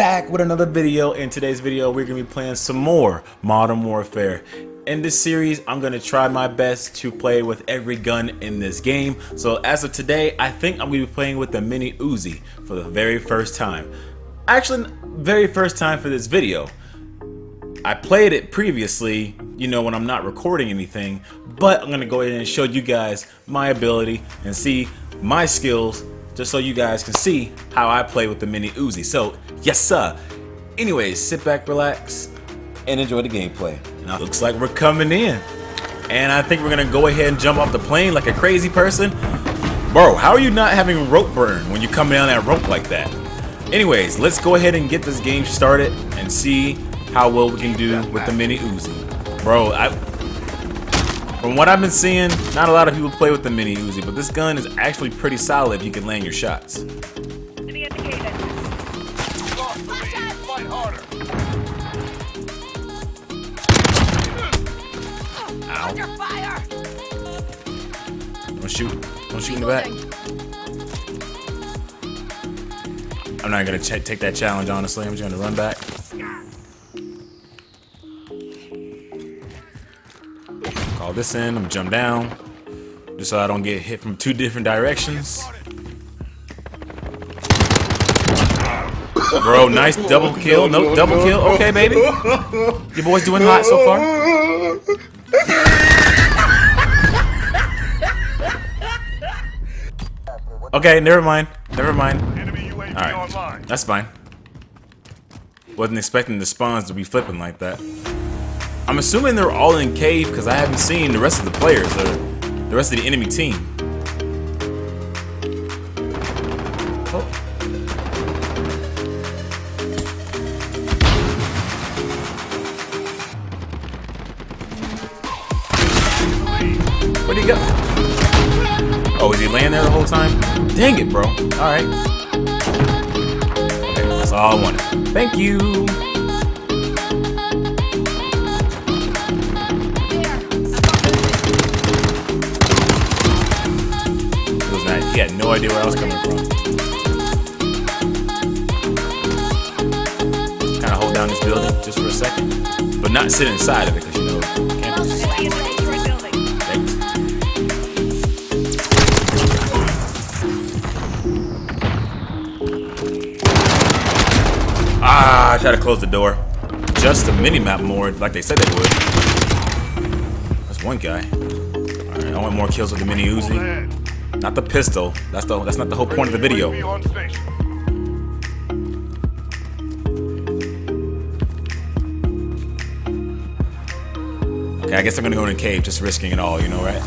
back with another video. In today's video, we're gonna be playing some more Modern Warfare. In this series, I'm gonna try my best to play with every gun in this game. So as of today, I think I'm gonna be playing with the Mini Uzi for the very first time. Actually, very first time for this video. I played it previously, you know, when I'm not recording anything, but I'm gonna go ahead and show you guys my ability and see my skills just so you guys can see how I play with the Mini Uzi. So, yes sir. Anyways, sit back, relax, and enjoy the gameplay. Now, looks like we're coming in. And I think we're gonna go ahead and jump off the plane like a crazy person. Bro, how are you not having rope burn when you come down that rope like that? Anyways, let's go ahead and get this game started and see how well we can do with the Mini Uzi. Bro, I, from what I've been seeing, not a lot of people play with the Mini Uzi, but this gun is actually pretty solid if you can land your shots. Don't shoot. Don't shoot in the back. I'm not gonna take that challenge, honestly. I'm just gonna run back. This in. I'm gonna jump down. Just so I don't get hit from two different directions. Bro, nice double kill. No, double kill. Okay, baby. Your boy's doing hot so far. Okay, never mind. Never mind. Alright. That's fine. Wasn't expecting the spawns to be flipping like that. I'm assuming they're all in cave because I haven't seen the rest of the players or the rest of the enemy team. Oh. Where'd he go? Oh, is he laying there the whole time? Dang it, bro. Alright. Okay, that's all I wanted. Thank you. No idea where I was coming from. Kind of hold down this building just for a second, but not sit inside of it because you know campers. Enemy in the destroyed building. Thanks. Ah, I tried to close the door. Just a mini map more, like they said they would. That's one guy. Alright, I want more kills with the mini Uzi. Not the pistol. That's the that's not the whole point of the video. UAV on station. Okay, I guess I'm gonna go in a cave, just risking it all, you know, right?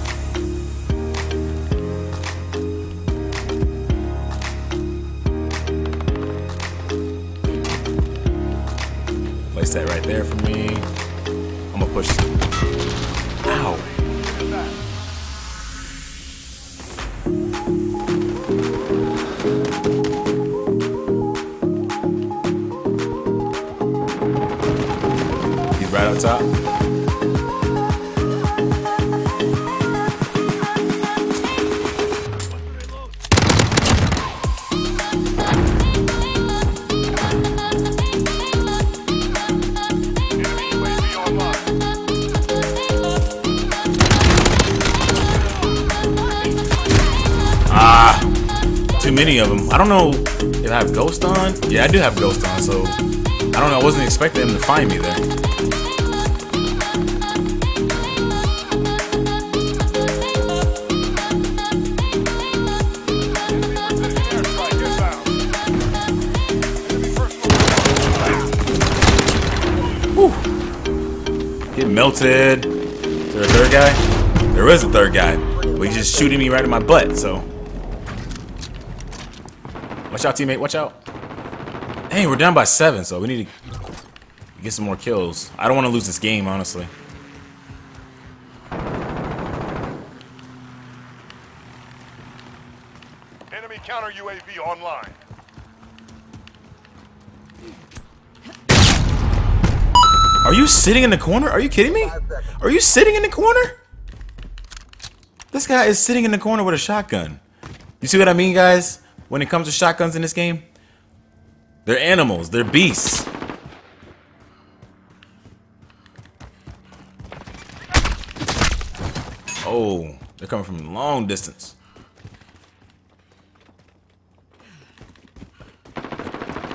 Place that right there for me. I'm gonna push. Right up. Ah, too many of them. I don't know if I have Ghost on. Yeah, I do have Ghost on, so I don't know. I wasn't expecting them to find me there. Melted. Is there a third guy? There is a third guy. But he's just shooting me right in my butt, so. Watch out, teammate. Watch out. Hey, we're down by seven, so we need to get some more kills. I don't want to lose this game, honestly. Enemy counter UAV online. Are you sitting in the corner? Are you kidding me? Are you sitting in the corner? This guy is sitting in the corner with a shotgun. You see what I mean, guys? When it comes to shotguns in this game, They're animals. They're beasts. Oh, they're coming from long distance.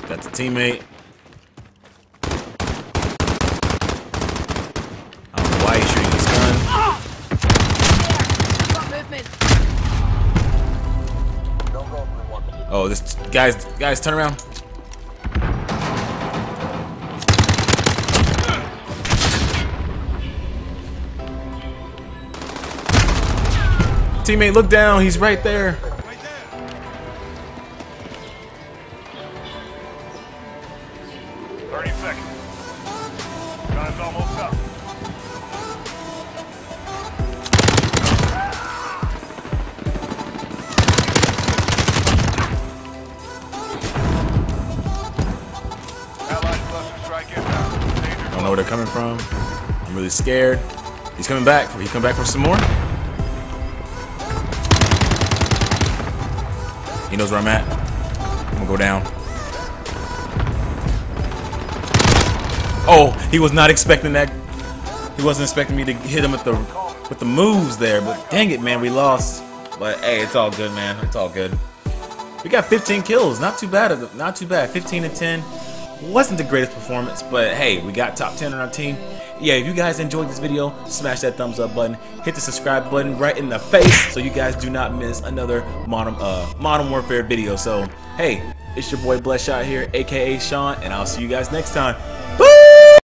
That's a teammate. Oh, this guys, guys, turn around. Teammate, look down. He's right there. Right there. Thirty seconds. Time's almost know where they're coming from. I'm really scared. He's coming back. Will He come back for some more. He knows where I'm at. I'm gonna go down. Oh, he was not expecting that. He wasn't expecting me to hit him with the with the moves there. But dang it, man, we lost. But hey, it's all good, man. It's all good. We got 15 kills. Not too bad. Not too bad. 15 to 10. Wasn't the greatest performance, but hey, we got top 10 on our team. Yeah, if you guys enjoyed this video, smash that thumbs up button. Hit the subscribe button right in the face so you guys do not miss another Modern, uh, Modern Warfare video. So, hey, it's your boy BlessedShot here, aka Sean, and I'll see you guys next time.